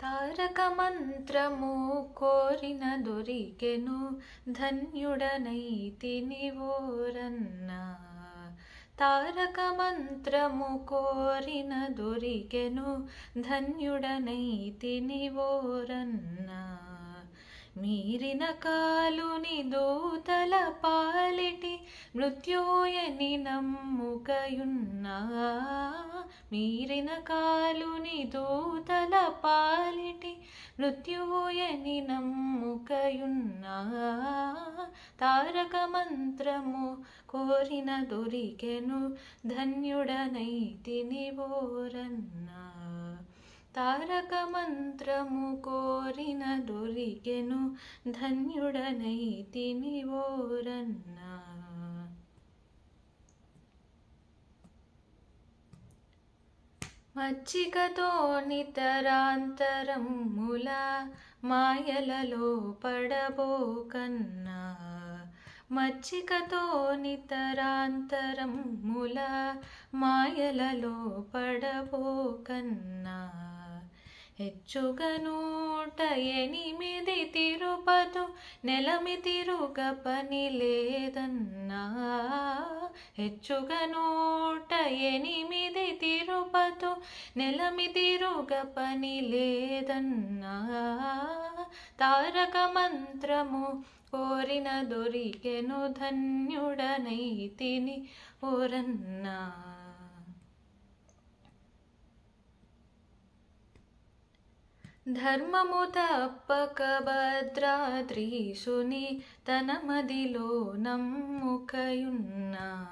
తారక మంత్రము కోరిన దొరికెను ధన్యుడనైతిని ఓరన్నా తారక మంత్రము కోరిన దొరికెను ధన్యుడనైతిని ఓరన్నా మీరిన కాలుని దూతల పాలిటి మృత్యోయని నమ్ముకయున్నా. మీరిన కాలుని దూతల పాలిటి మృత్యోయని నమ్ముకయున్నా. తారక మంత్రము కోరిన దొరికెను ధన్యుడనైతిని ఓరన్నా తారక మంత్రము కోరిన దొరికెను ధన్యుడనైతిని ఓరన్నా మచ్చికతో నితరాంతరముల మాయలలో పడబోకన్నా మచ్చికతో నితరాంతరముల మాయలలో పడబోకన్నా హెచ్చుగనూట ఎనిమిది తిరుపతు నెలమి తిరుగ పని లేదన్నా. హెచ్చుగనూట ఎనిమిది తిరు కృపతో నెలమిదిరుగ పని లేదన్నా తారక మంత్రము కోరిన దొరికెను ధన్యుడనైతిని ఓరన్నా. ధర్మము తప్పక భద్రాద్రీసుని తన మదిలో నమ్ముకయున్నా.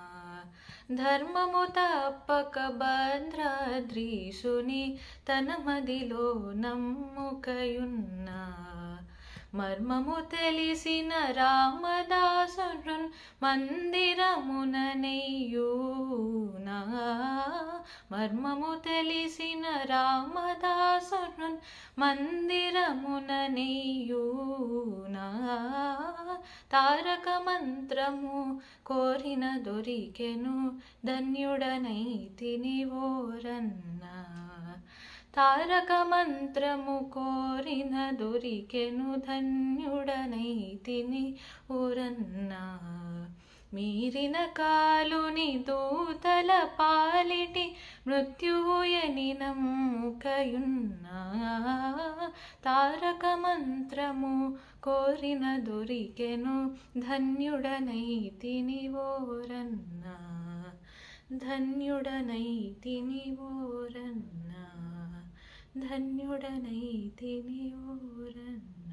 ధర్మము తప్పక భద్రాద్రీసుని తన మదిలో నమ్ముకయున్నా. మర్మము తెలిసిన రామదాసున్ మందిరముననెయ్యూనా మర్మము తెలిసిన రామదాసున్ మందిరముననెయ్యూనా తారక మంత్రము కోరిన దొరికెను ధన్యుడనైతిని ఓరన్నా తారక మంత్రము కోరిన దొరికెను ధన్యుడనైతిని ఊరన్నా మీరిన కాలుని దూతల పాలిటి మృత్యుయనినం కయున్నా తారక మంత్రము కోరిన దొరికెను ధన్యుడనైతిని ఓరన్నా ధన్యుడనైతిని ఓరన్నా ధన్యుడనైతిని ఓరన్నా